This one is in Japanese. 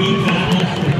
確かに。